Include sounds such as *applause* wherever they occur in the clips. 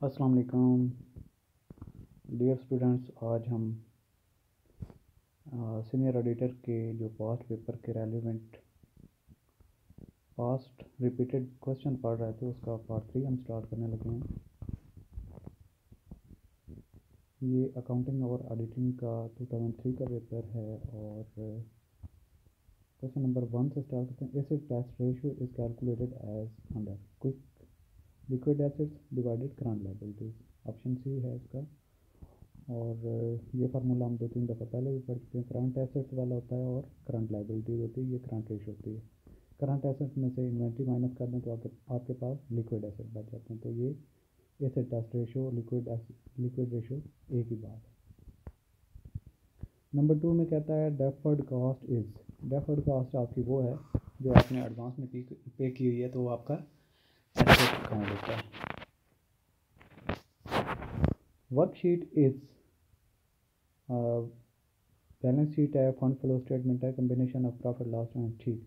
अस्सलाम वालेकुम dear students आज हम सीनियर ऑडिटर के जो पास्ट पेपर के रेलिवेंट पास्ट रिपीटेड क्वेश्चन पढ़ रहे थे, उसका पार्ट थ्री हम स्टार्ट करने लगे हैं। ये अकाउंटिंग और ऑडिटिंग का 2003 का पेपर है और क्वेश्चन नंबर वन से स्टार्ट करते हैं। Acid test ratio is calculated as under quick liquid assets divided current liabilities option C है इसका। और ये फार्मूला हम दो तीन दफ़ा पहले भी पढ़ चुके हैं। करंट एसेट्स वाला होता है और करंट लाइबिलिटीज होती है। ये करंट रेशो होती है। करंट एसेट्स में से इन्वेंट्री माइनस कर दें तो आपके आपके पास लिक्विड एसेट बच जाते हैं। तो ये acid test ratio liquid liquid ratio एक ही बात है। नंबर टू में कहता है deferred cost is deferred cost आपकी वो है जो आपने एडवांस में पे की हुई है तो वो आपका वर्कशीट इज़ बैलेंस शीट है फंड फ्लो स्टेटमेंट है combination of profit loss and ठीक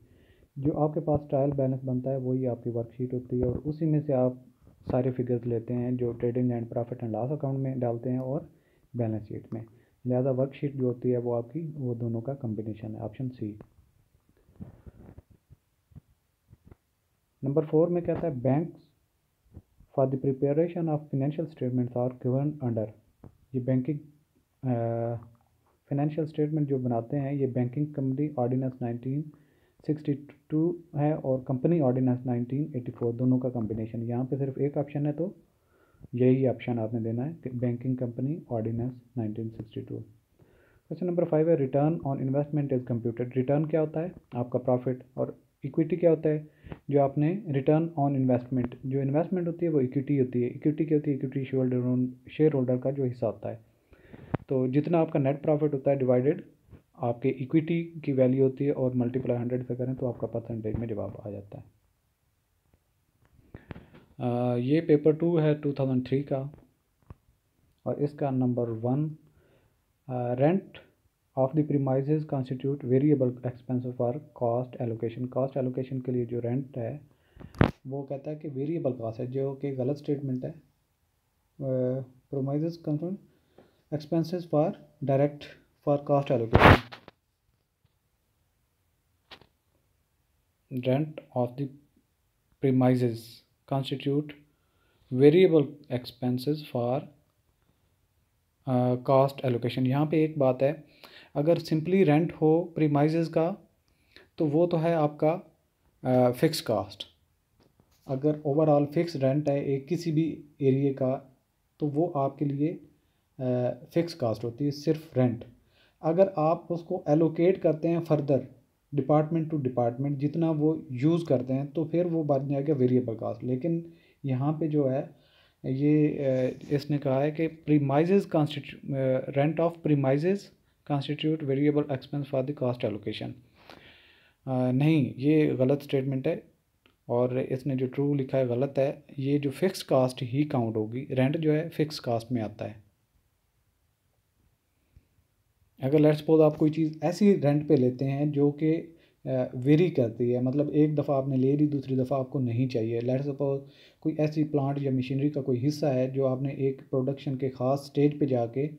जो आपके पास ट्रायल बैलेंस बनता है, वही आपकी वर्कशीट होती है और उसी में से आप सारे फिगर्स लेते हैं जो trading and profit and loss account में डालते हैं और बैलेंस शीट में। लिहाजा वर्कशीट जो होती है, वो आपकी, वो दोनों का कम्बिनेशन है ऑप्शन सी नंबर फोर में कहता है bank for the preparation of financial statements are given under ये बैंकिंग फाइनेंशियल स्टेटमेंट जो बनाते हैं, ये बैंकिंग कंपनी ऑर्डिनेंस 1962 है और कंपनी ऑर्डिनेंस 1984 दोनों का कम्बिनेशन यहाँ पे सिर्फ़ एक ऑप्शन है तो यही ऑप्शन आपने देना है banking company ordinance 1962 question number five है return on investment is computed return क्या होता है? आपका प्रॉफिट और इक्विटी क्या होता है? जो आपने रिटर्न ऑन इन्वेस्टमेंट जो इन्वेस्टमेंट होती है वो इक्विटी होती है। इक्विटी क्या होती है? इक्विटी शेयर शेयर होल्डर का जो हिस्सा होता है। तो जितना आपका नेट प्रॉफिट होता है डिवाइडेड आपके इक्विटी की वैल्यू होती है और मल्टीप्लाई हंड्रेड से करें तो आपका परसेंटेज में जवाब आ जाता है। आ, ये पेपर टू है टू थाउज़ेंड थ्री का। और इसका number one rent of the premises constitute variable expense for cost allocation cost allocation के लिए जो रेंट है, वो कहता है कि वेरिएबल कॉस्ट है, जो कि गलत स्टेटमेंट है। Premises concern expenses for direct for cost allocation rent of the premises constitute variable expenses for cost allocation यहाँ पे एक बात है, अगर सिंपली रेंट हो प्रीमाइजेज का तो वो तो है आपका फ़िक्स कास्ट अगर ओवरऑल फ़िक्स रेंट है एक किसी भी एरिए का तो वो आपके लिए फ़िक्स कास्ट होती है, सिर्फ़ रेंट अगर आप उसको एलोकेट करते हैं फर्दर डिपार्टमेंट टू डिपार्टमेंट जितना वो यूज़ करते हैं तो फिर वो बन जाएगा वेरिएबल कास्ट लेकिन यहाँ पे जो है ये इसने कहा है कि premises rent of premises constitute variable expense for the cost allocation नहीं, ये गलत स्टेटमेंट है और इसने जो ट्रू लिखा है गलत है। ये जो फिक्स कास्ट ही काउंट होगी। रेंट जो है फिक्स कास्ट में आता है। अगर लेट्स सपोज़ आप कोई चीज़ ऐसी रेंट पे लेते हैं जो कि वेरी करती है। मतलब एक दफ़ा आपने ले ली, दूसरी दफ़ा आपको नहीं चाहिए। लेट्स सपोज़ कोई ऐसी प्लांट या मशीनरी का कोई हिस्सा है जो आपने एक प्रोडक्शन के ख़ास स्टेज पे जाके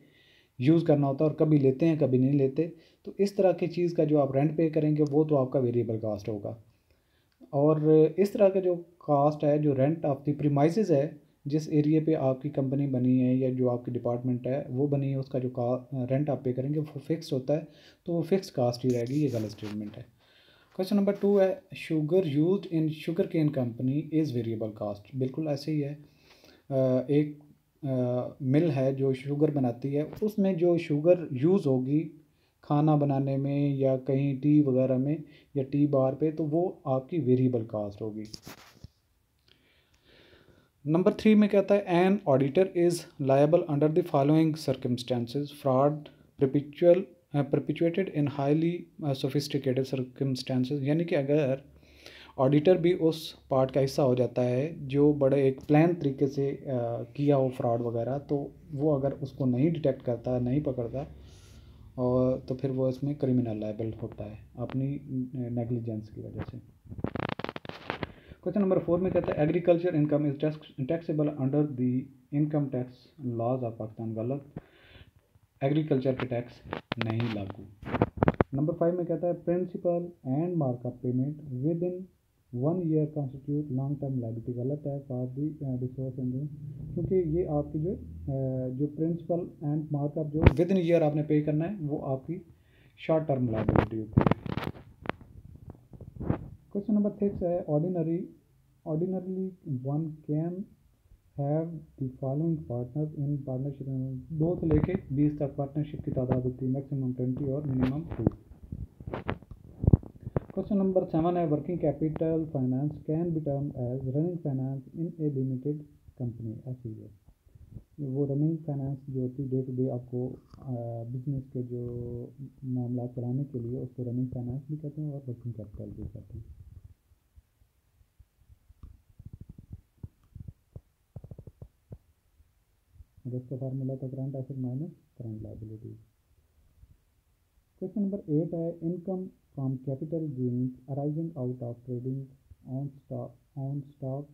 यूज़ करना होता है और कभी लेते हैं, कभी नहीं लेते तो इस तरह की चीज़ का जो आप रेंट पे करेंगे, वो तो आपका वेरिएबल कास्ट होगा। और इस तरह का जो कास्ट है, जो रेंट आपकी द प्रीमाइसेस है, जिस एरिए पे आपकी कंपनी बनी है या जो आपकी डिपार्टमेंट है, वो बनी है, उसका जो का रेंट आप पे करेंगे, वो फिक्स होता है तो वो फिक्स कास्ट ही रहेगी, ये गलत स्टेटमेंट है। क्वेश्चन नंबर टू है sugar use in sugar cane company is variable cost बिल्कुल ऐसे ही है। एक मिल है जो शुगर बनाती है, उसमें जो शुगर यूज़ होगी खाना बनाने में या कहीं टी वगैरह में या टी बार पे तो वो आपकी वेरिएबल कास्ट होगी। नंबर थ्री में कहता है an auditor is liable under the following circumstances fraud perpetual perpetuated in highly sophisticated circumstances यानी कि अगर ऑडिटर भी उस पार्ट का हिस्सा हो जाता है जो बड़े एक प्लान तरीके से आ, किया हो फ्रॉड वगैरह तो वो अगर उसको नहीं डिटेक्ट करता नहीं पकड़ता और तो फिर वो इसमें क्रिमिनल लाइबल होता है अपनी नेग्लिजेंस की वजह से। क्वेश्चन नंबर फोर में कहता है agriculture income is taxable under the income tax laws of Pakistan गलत। एग्रीकल्चर पे टैक्स नहीं लागू। नंबर फाइव में कहता है principal and markup payment within one year constitute long term liability गलत है फॉर दी रिसोर्स एंड क्योंकि ये आपकी जो जो प्रिंसिपल एंड मार्कअप जो विद इन ईयर आपने पे करना है, वो आपकी शॉर्ट टर्म लाइबिलिटी होती है क्वेश्चन नंबर सिक्स है ordinary ordinarily one can have the following partner in partnership दो से लेके बीस तक पार्टनरशिप की तादाद होती है मैक्सिमम ट्वेंटी और minimum two question number seven है working capital finance can be term as running finance in a limited company ऐसी है वो रनिंग फाइनेंस जो होती है डे टू डे आपको बिज़नेस के जो मामला चलाने के लिए उसको रनिंग फाइनेंस भी कहते हैं और वर्किंग कैपिटल भी कहते हैं। इसका फार्मूला था current asset minus current liability question number eight है income from capital gains arising out of trading on stock on stock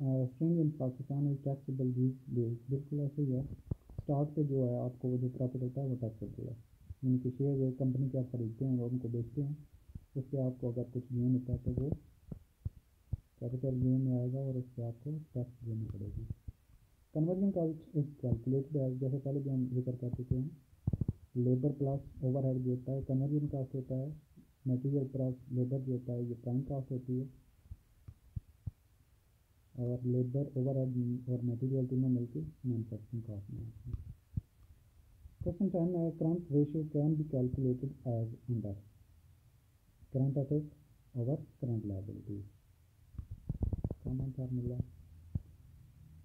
string in Pakistan is taxable base बिल्कुल ऐसे ही है। स्टॉक पे जो है आपको वो जो प्रॉफिट होता है वो टैक्सेबल है। यानी कि शेयर कंपनी के आप खरीदते हैं और उनको बेचते हैं। उस पर आपको अगर कुछ गेन होता है तो वो कैपिटल गेन में आएगा और उस पर आपको टैक्स देनी पड़ेगी। Conversion cost is calculated as जैसे पहले भी हम ज़िक्र कर चुके हैं। लेबर प्लस ओवरहेड जो होता है कन्वर्जन कॉस्ट होता है मटेरियल प्लस लेबर जो होता है, ये प्राइम कॉस्ट होती है। और लेबर ओवरहेड और मटेरियल तीनों मिलकर मैनुफैक्चरिंग कॉस्ट में आती है। क्वेश्चन टेन है current ratio can be calculated as under current asset over current liability common formula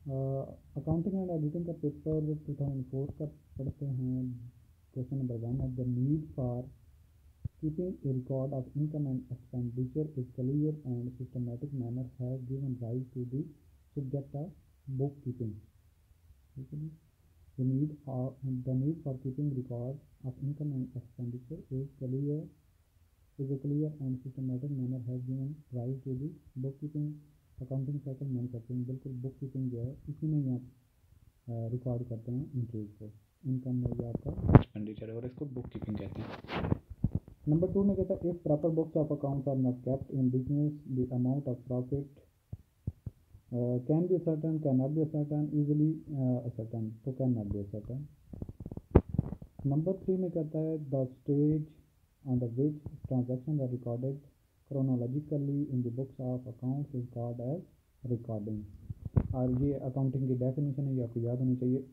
accounting and auditing का पेपर 2004 का पढ़ते हैं। क्वेश्चन नंबर वन है the need for keeping a record of income and expenditure is clear and systematic manner have given rise to the subject of book keeping ठीक है the need the need for keeping record of income and expenditure is clear is a clear and systematic manner has given rise to the bookkeeping accounting cycle manufacturing बिल्कुल book keeping जो है इसी में ही आप record करते हैं entries को income में या आपका। एक्सपेंडिचर और इसको बुक कीपिंग कहते हैं। नंबर टू में कहता है if proper books of accounts are not kept in business the amount of profit can be certain can not be certain easily certain तो can not be certain number three में कहता है the stage on the which transaction are recorded chronologically in the books of accounts is called as recording. और ये accounting की definition है, ये आपको याद होनी चाहिए।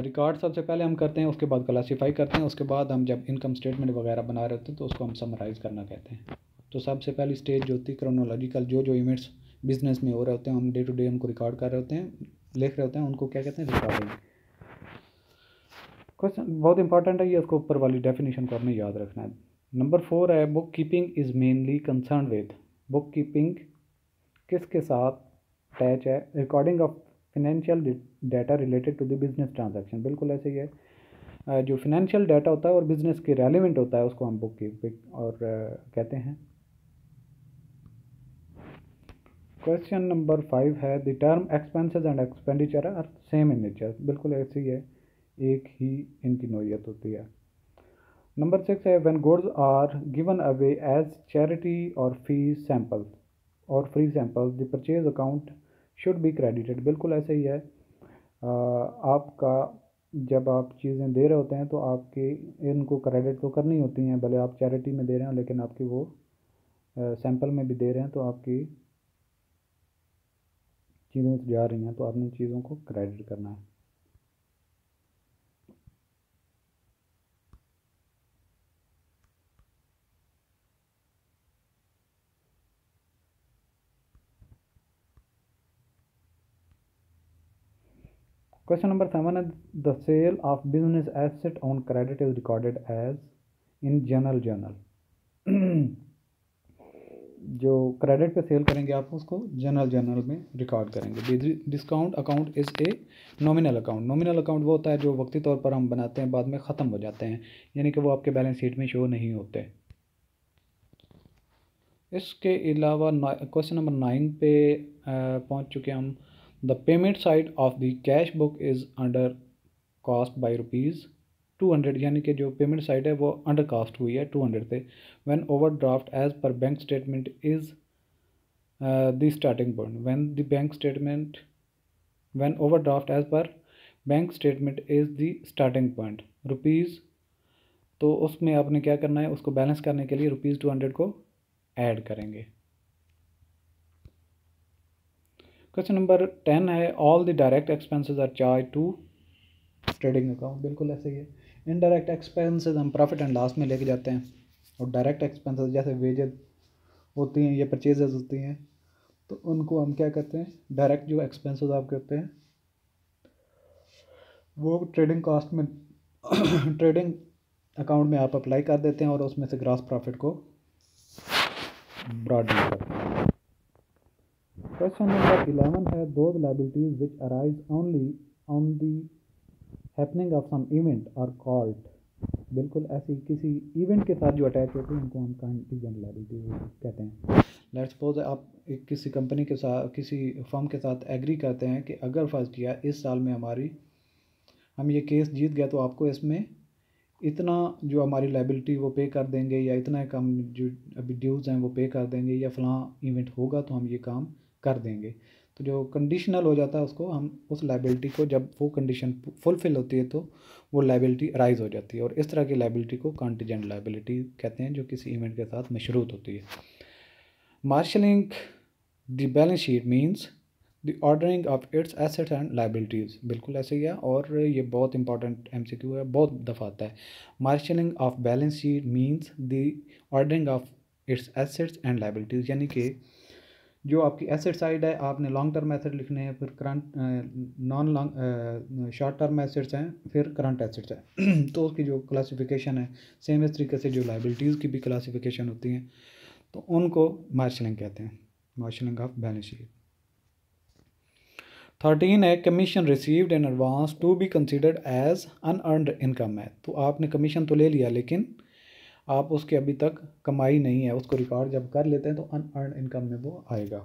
*clears throat* रिकॉर्ड सबसे पहले हम करते हैं, उसके बाद क्लासीफाई करते हैं, उसके बाद हम जब इनकम स्टेटमेंट वगैरह बना रहे होते हैं तो उसको हम समराइज़ करना कहते हैं। तो सबसे पहली स्टेज जो होती है क्रोनोलॉजिकल जो जो इवेंट्स बिज़नेस में हो रहे होते हैं, हम डे टू डे उनको रिकॉर्ड कर रहे होते हैं, लिख रहे होते हैं, उनको क्या कहते हैं रिकॉर्डिंग क्वेश्चन बहुत इंपॉर्टेंट है, ये उसको ऊपर वाली डेफिनेशन को आपने याद रखना है। नंबर फोर है book keeping is mainly concern with book keeping किसके साथ अटैच है? Recording of financial data related to the business transaction बिल्कुल ऐसे ही है। जो फिनेंशियल डाटा होता है और बिज़नेस के रेलिवेंट होता है, उसको हम बुक कीपिंग और कहते हैं। क्वेश्चन नंबर फाइव है the term expenses and expenditure are same in nature बिल्कुल ऐसे ही है। एक ही इनकी नोयत होती है। नंबर सिक्स है when goods are given away as charity और फ़ी सैंपल और free sample the purchase account should be credited बिल्कुल ऐसे ही है। आपका, जब आप चीज़ें दे रहे होते हैं तो आपके, इनको क्रेडिट तो करनी होती हैं, भले आप चैरिटी में दे रहे हो, लेकिन आपकी वो सैंपल में भी दे रहे हैं तो आपकी चीज़ें जा रही हैं तो आपने चीज़ों को क्रेडिट करना है। क्वेश्चन नंबर सेवन है the sale of business asset on credit is recorded as in general journal जो क्रेडिट पे सेल करेंगे आप, उसको जनरल जर्नल में रिकॉर्ड करेंगे। Discount account is a nominal account nominal account वो होता है जो वक्ती तौर पर हम बनाते हैं, बाद में ख़त्म हो जाते हैं। यानी कि वो आपके बैलेंस शीट में शो नहीं होते। इसके अलावा क्वेश्चन नंबर नाइन पे पहुँच चुके हम। Payment side of the cash book is under cost by rupees two hundred यानी कि जो पेमेंट साइड है वो अंडर कास्ट हुई है टू हंड्रेड पे। When over draft as per bank statement is the starting point when the bank statement when over draft as per bank statement is the starting point rupees तो उसमें आपने क्या करना है? उसको बैलेंस करने के लिए रुपीज़ टू हंड्रेड को ऐड करेंगे। क्वेश्चन नंबर टेन है all the direct expenses are charge to trading account बिल्कुल ऐसे ही है। इनडायरेक्ट एक्सपेंसेस हम प्रॉफिट एंड लॉस में लेके जाते हैं। और डायरेक्ट एक्सपेंसेस जैसे वेजेस होती हैं, या परचेजेस होती हैं तो उनको हम क्या करते हैं? डायरेक्ट जो एक्सपेंसेस आप करते हैं, वो ट्रेडिंग कॉस्ट में *coughs* ट्रेडिंग अकाउंट में आप अप्लाई कर देते हैं और उसमें से ग्रास प्रॉफिट को ब्रॉड करते हैं। क्वेश्चन नंबर इलेवन है दो liabilities which arise only on the happening of some event are called बिल्कुल ऐसी किसी इवेंट के साथ जो अटैच होती है, उनको हम कंटीजेंट लाइबिलिटी कहते हैं। लेट सपोज़ आप एक किसी कंपनी के साथ, किसी फर्म के साथ एग्री करते हैं कि अगर फ़र्स्ट ईयर इस साल में हमारी, हम ये केस जीत गया तो आपको इसमें इतना जो हमारी लाइबिलिटी वो पे कर देंगे, या इतना कम जो अभी ड्यूज़ हैं वो पे कर देंगे, या फ़लाँ इवेंट होगा तो हम ये काम कर देंगे। तो जो कंडीशनल हो जाता है उसको हम उस लाइबिलिटी को जब वो कंडीशन फुलफ़िल होती है तो वो लाइबिलिटी राइज हो जाती है और इस तरह की लाइबिलिटी को कॉन्टीजेंट लाइबिलिटी कहते हैं जो किसी इवेंट के साथ मशरूत होती है। Marshalling the balance sheet means the ordering of its assets and liabilities बिल्कुल ऐसे ही है और ये बहुत इंपॉर्टेंट एम सी क्यू है, बहुत दफ़ा आता है। Marshalling of balance sheet means the ordering of its assets and liabilities यानी कि जो आपकी एसेट साइड है, आपने लॉन्ग टर्म एसेट लिखने हैं, फिर current non long short term assets हैं, फिर करंट एसेट्स हैं। *clears throat* तो उसकी जो क्लासिफिकेशन है सेम इस तरीके से जो लाइबिलिटीज़ की भी क्लासिफिकेशन होती हैं तो उनको मार्शलिंग कहते हैं marshalling of balance sheet thirteen है commission received in advance to be considered as unearned income है। तो आपने कमीशन तो ले लिया, लेकिन आप उसके अभी तक कमाई नहीं है, उसको रिकॉर्ड जब कर लेते हैं तो अनअर्न इनकम में वो आएगा।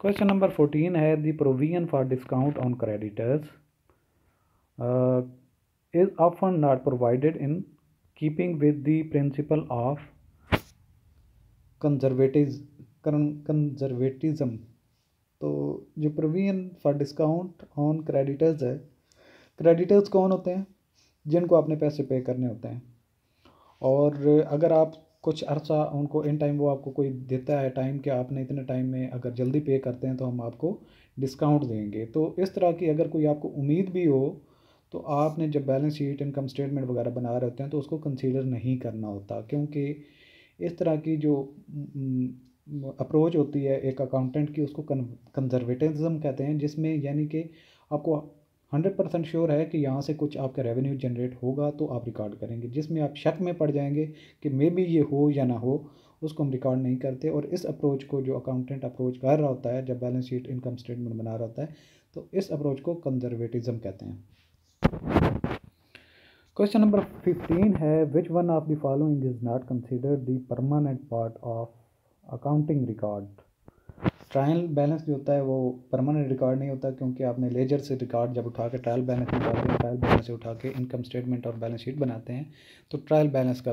क्वेश्चन नंबर फोर्टीन है the provision for discount on creditors is often not provided in keeping with the principle of conservative conservatism तो जो provision for discount on creditors है क्रेडिटर्स कौन होते हैं? जिनको आपने पैसे पे करने होते हैं। और अगर आप कुछ अर्सा उनको इन टाइम वो आपको कोई देता है टाइम कि आपने इतने टाइम में अगर जल्दी पे करते हैं तो हम आपको डिस्काउंट देंगे। तो इस तरह की अगर कोई आपको उम्मीद भी हो तो आपने जब बैलेंस शीट इनकम स्टेटमेंट वगैरह बना रहे होते हैं तो उसको कंसीडर नहीं करना होता। क्योंकि इस तरह की जो अप्रोच होती है एक अकाउंटेंट की, उसको कंजर्वेटिज्म कहते हैं, जिसमें यानी कि आपको हंड्रेड परसेंट श्योर है कि यहाँ से कुछ आपका रेवेन्यू जनरेट होगा तो आप रिकॉर्ड करेंगे। जिसमें आप शक में पड़ जाएँगे कि मे बी ये हो या ना हो, उसको हम रिकॉर्ड नहीं करते और इस अप्रोच को जो अकाउंटेंट अप्रोच कर रहा होता है, जब बैलेंस शीट इनकम स्टेटमेंट बना रहा होता है तो इस अप्रोच को कंजर्वेटिज्म कहते हैं। क्वेश्चन नंबर फिफ्टीन है which one of the following is not consider the permanent part of accounting record trial balance जो होता है वो परमानेंट रिकॉर्ड नहीं होता क्योंकि आपने लेजर से रिकॉर्ड जब उठा के ट्रायल बैलेंस निकालते हैं ट्रायल बैलेंस से उठा के इनकम स्टेटमेंट और बैलेंस शीट बनाते हैं तो ट्रायल बैलेंस का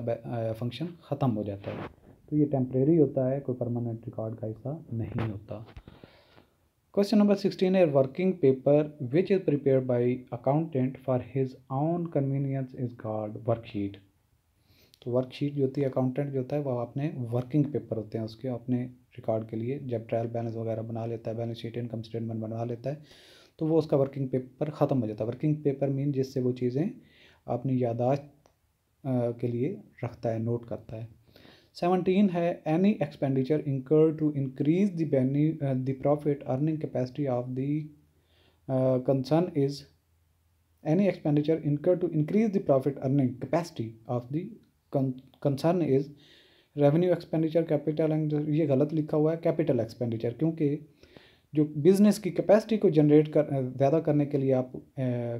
फ़ंक्शन ख़त्म हो जाता है। तो ये टेम्प्रेरी होता है, कोई परमानेंट रिकॉर्ड का हिस्सा नहीं होता। क्वेश्चन नंबर सिक्सटीन है working paper which is prepare by accountant for his own convenience is guard worksheet तो वर्कशीट जो होती है अकाउंटेंट जो होता है, वो अपने वर्किंग पेपर होते हैं, उसके अपने रिकॉर्ड के लिए, जब ट्रायल बैलेंस वगैरह बना लेता है बैलेंस शीट इनकम स्टेटमेंट बना लेता है तो वो उसका वर्किंग पेपर ख़त्म हो जाता है। वर्किंग पेपर मीन जिससे वो चीज़ें अपनी यादाश्त के लिए रखता है नोट करता है। सेवनटीन है any expenditure incur to increase the the profit earning capacity of the concern is any expenditure incur to increase the profit earning capacity of the concern is revenue expenditure capital and ये गलत लिखा हुआ है capital expenditure क्योंकि जो business की capacity को generate कर, ज़्यादा करने के लिए आप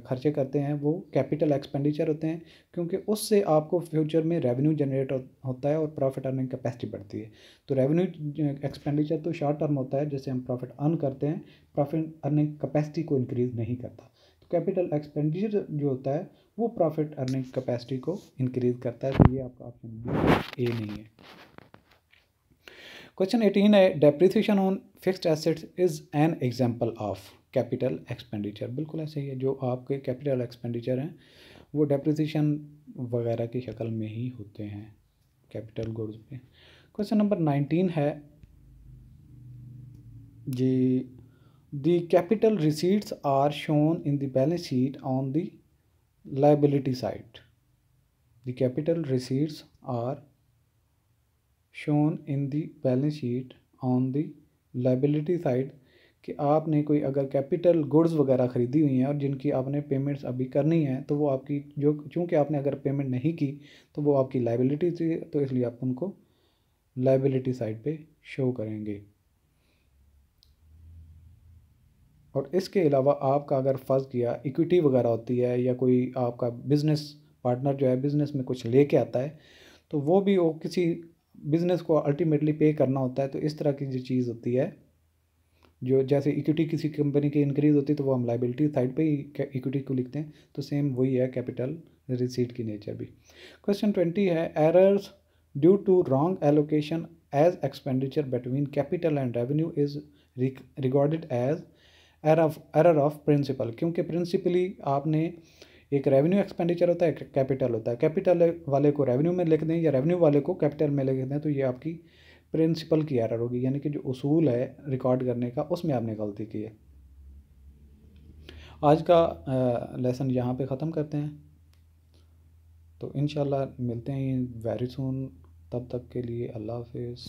खर्चे करते हैं, वो कैपिटल एक्सपेंडिचर होते हैं, क्योंकि उससे आपको फ्यूचर में रेवेन्यू जनरेट होता है और प्रॉफिट अर्निंग कैपेसिटी बढ़ती है। तो रेवेन्यू एक्सपेंडिचर तो शॉर्ट टर्म होता है, जैसे हम प्रॉफिट अर्न करते हैं प्रॉफिट अर्निंग कैपेसिटी को इंक्रीज़ नहीं करता। तो कैपिटल एक्सपेंडिचर जो होता है वो प्रॉफिट अर्निंग कैपेसिटी को इंक्रीज़ करता है तो ये आपका ऑप्शन बी ए नहीं है। क्वेश्चन एटीन है depreciation on fixed assets is an example of capital expenditure बिल्कुल ऐसे ही है, जो आपके कैपिटल एक्सपेंडिचर हैं, वो डेप्रिसिएशन वगैरह की शक्ल में ही होते हैं कैपिटल गुड्स पे। क्वेश्चन नंबर नाइनटीन है, जी the capital receipts are shown in the balance sheet on the liability side the capital receipts are shown in the balance sheet on the liability side कि आपने कोई अगर capital goods वगैरह ख़रीदी हुई हैं और जिनकी आपने पेमेंट्स अभी करनी है तो वो आपकी जो, चूँकि आपने अगर पेमेंट नहीं की तो वो आपकी लाइबिलिटी थी तो इसलिए आप उनको लाइबिलिटी साइड पे शो करेंगे। और इसके अलावा आपका अगर फ़र्ज़ किया इक्विटी वगैरह होती है या कोई आपका बिज़नेस पार्टनर जो है बिज़नेस में कुछ लेके आता है तो वो भी वो किसी बिज़नेस को अल्टीमेटली पे करना होता है तो इस तरह की जो चीज़ होती है, जो जैसे इक्विटी किसी कंपनी की इंक्रीज़ होती है तो वो हम लाइबिलिटी साइड पे ही इक्विटी को लिखते हैं तो सेम वही है कैपिटल रिसीट की नेचर भी। क्वेश्चन ट्वेंटी है errors due to wrong allocation as expenditure between capital and revenue is recorded as error of principle क्योंकि प्रिंसिपली आपने एक रेवेन्यू एक्सपेंडिचर होता है, एक कैपिटल होता है। कैपिटल वाले को रेवेन्यू में लिख दें या रेवेन्यू वाले को कैपिटल में लिख दें तो ये आपकी प्रिंसिपल की एरर होगी। यानी कि जो उसूल है रिकॉर्ड करने का, उसमें आपने गलती की है। आज का लेसन यहाँ पे ख़त्म करते हैं। तो इन मिलते हैं वेरी सुन तब तक के लिए अल्लाह हाफिज़।